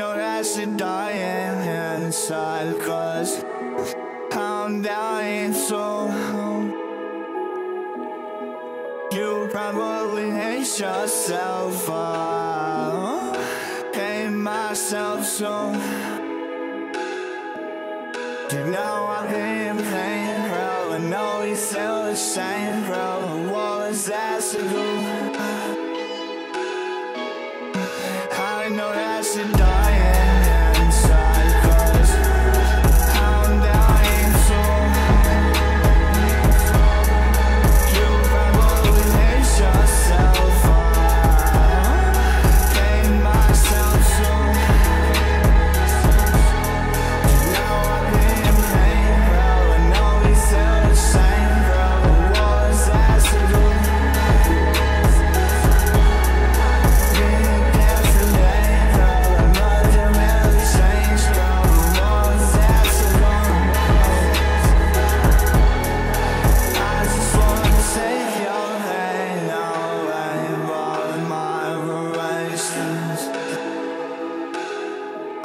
acid dying inside Cause I'm dying so. You probably hate yourself I hate myself so. You know I've been playing, bro I know you feel the same, bro. What was that to do?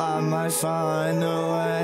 I might find a way